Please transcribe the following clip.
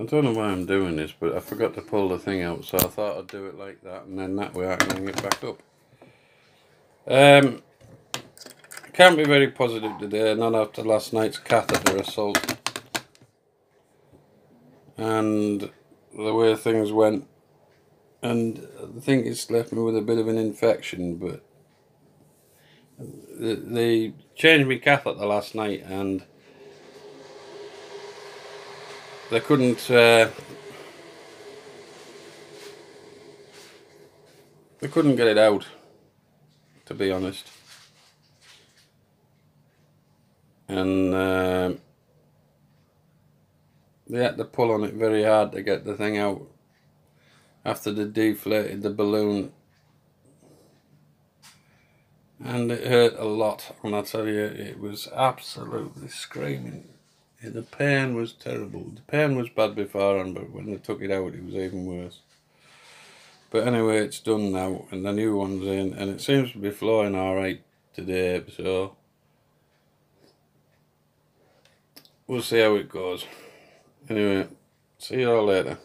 I don't know why I'm doing this, but I forgot to pull the thing out, so I thought I'd do it like that, and then that way I can it back up. Um, can't be very positive today, not after last night's catheter assault. And the way things went. And I think it's left me with a bit of an infection, but they changed me catheter last night and they couldn't uh, they couldn't get it out to be honest. And uh, they had to pull on it very hard to get the thing out. After they deflated the balloon. And it hurt a lot and I tell you. It was absolutely screaming the pain was terrible. The pain was bad before but when they took it out it was even worse. But anyway it's done now and the new one's in and it seems to be flowing alright today so we'll see how it goes. Anyway see you all later